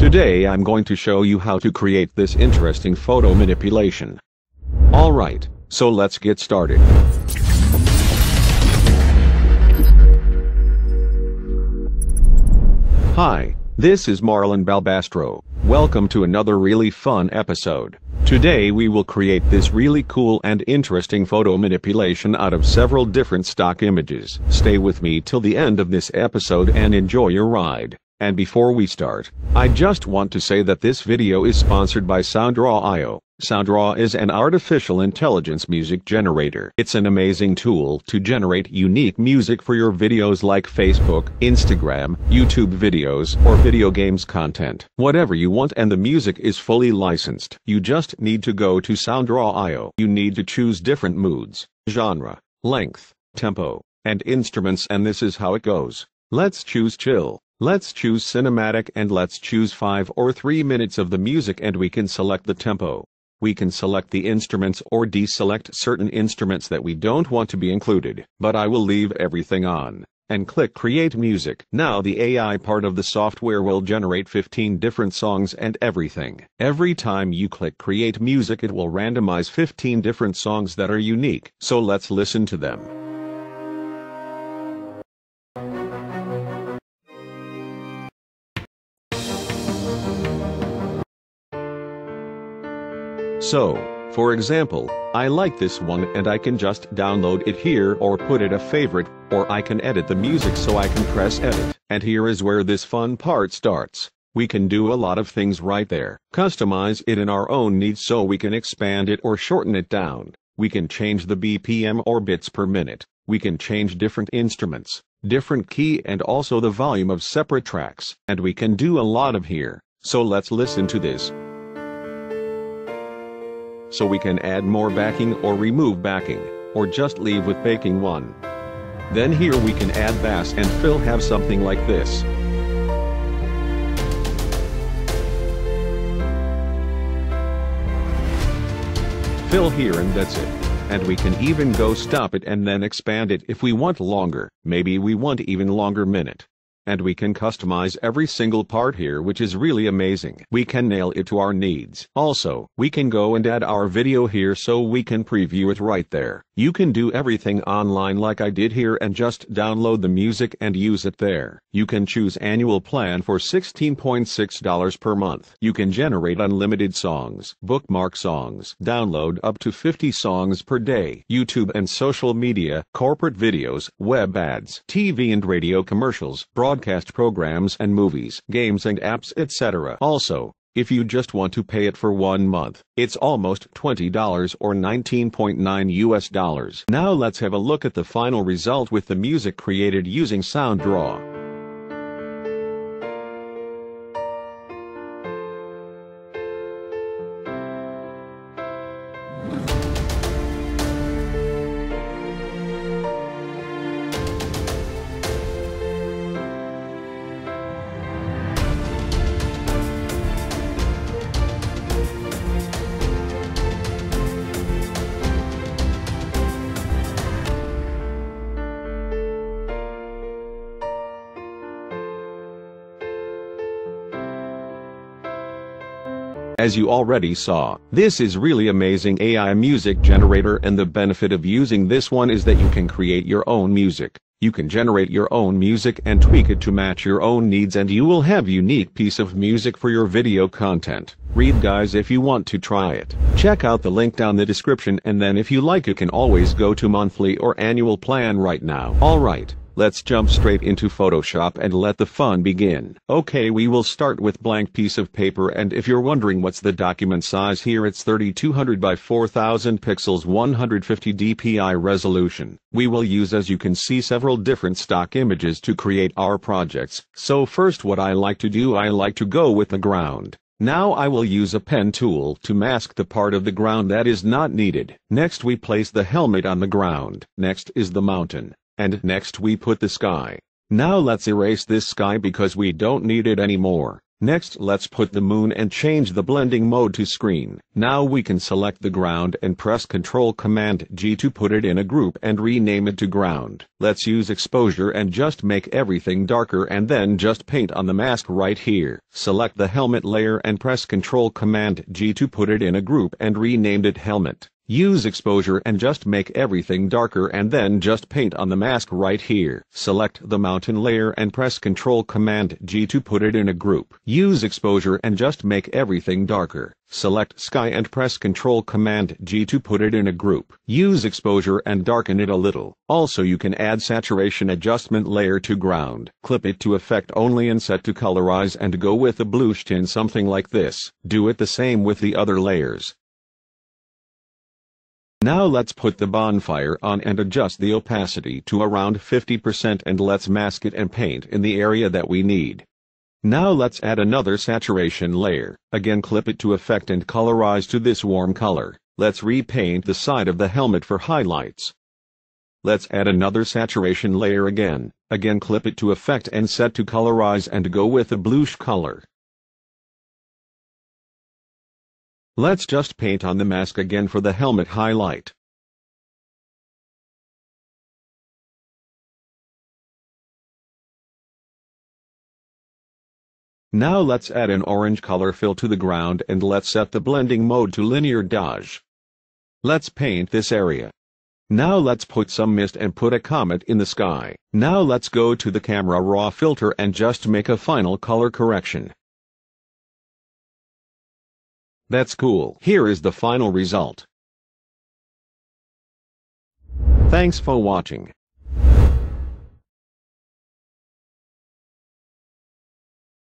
Today I'm going to show you how to create this interesting photo manipulation. Alright, so let's get started. Hi, this is Marlon Balbastro. Welcome to another really fun episode. Today we will create this really cool and interesting photo manipulation out of several different stock images. Stay with me till the end of this episode and enjoy your ride. And before we start, I just want to say that this video is sponsored by SoundRaw.io. SoundRaw is an artificial intelligence music generator. It's an amazing tool to generate unique music for your videos like Facebook, Instagram, YouTube videos, or video games content. Whatever you want and the music is fully licensed. You just need to go to SoundRaw.io. You need to choose different moods, genre, length, tempo, and instruments and this is how it goes. Let's choose chill. Let's choose cinematic and let's choose 5 or 3 minutes of the music and we can select the tempo. We can select the instruments or deselect certain instruments that we don't want to be included, but I will leave everything on. And click create music. Now the AI part of the software will generate 15 different songs and everything. Every time you click create music it will randomize 15 different songs that are unique. So let's listen to them. So, for example, I like this one and I can just download it here or put it a favorite, or I can edit the music so I can press edit. And here is where this fun part starts. We can do a lot of things right there. Customize it in our own needs so we can expand it or shorten it down. We can change the BPM or beats per minute. We can change different instruments, different key and also the volume of separate tracks. And we can do a lot of here. So let's listen to this so we can add more backing or remove backing, or just leave with backing one. Then here we can add bass and fill have something like this. Fill here and that's it. And we can even go stop it and then expand it if we want longer, maybe we want even longer minute and we can customize every single part here which is really amazing. We can nail it to our needs. Also, we can go and add our video here so we can preview it right there. You can do everything online like I did here and just download the music and use it there. You can choose annual plan for $16.6 per month. You can generate unlimited songs, bookmark songs, download up to 50 songs per day, YouTube and social media, corporate videos, web ads, TV and radio commercials, broadcast programs and movies, games and apps etc. Also, if you just want to pay it for one month, it's almost $20 or 19.9 US dollars. Now let's have a look at the final result with the music created using SoundRaw. As you already saw, this is really amazing AI music generator and the benefit of using this one is that you can create your own music. You can generate your own music and tweak it to match your own needs and you will have unique piece of music for your video content. Read guys if you want to try it. Check out the link down the description and then if you like you can always go to monthly or annual plan right now. Alright. Let's jump straight into Photoshop and let the fun begin. Okay we will start with blank piece of paper and if you're wondering what's the document size here it's 3200 by 4000 pixels 150 dpi resolution. We will use as you can see several different stock images to create our projects. So first what I like to do I like to go with the ground. Now I will use a pen tool to mask the part of the ground that is not needed. Next we place the helmet on the ground. Next is the mountain. And next we put the sky. Now let's erase this sky because we don't need it anymore. Next let's put the moon and change the blending mode to screen. Now we can select the ground and press Ctrl Command G to put it in a group and rename it to ground. Let's use exposure and just make everything darker and then just paint on the mask right here. Select the helmet layer and press Ctrl Command G to put it in a group and rename it helmet. Use exposure and just make everything darker and then just paint on the mask right here. Select the mountain layer and press Ctrl Command G to put it in a group. Use exposure and just make everything darker. Select sky and press Ctrl Command G to put it in a group. Use exposure and darken it a little. Also you can add saturation adjustment layer to ground. Clip it to effect only and set to colorize and go with a bluish tint something like this. Do it the same with the other layers. Now let's put the bonfire on and adjust the opacity to around 50% and let's mask it and paint in the area that we need. Now let's add another saturation layer. Again clip it to effect and colorize to this warm color. Let's repaint the side of the helmet for highlights. Let's add another saturation layer again. Again clip it to effect and set to colorize and go with a bluish color. Let's just paint on the mask again for the helmet highlight. Now let's add an orange color fill to the ground and let's set the blending mode to linear dodge. Let's paint this area. Now let's put some mist and put a comet in the sky. Now let's go to the camera raw filter and just make a final color correction. That's cool. Here is the final result. Thanks for watching.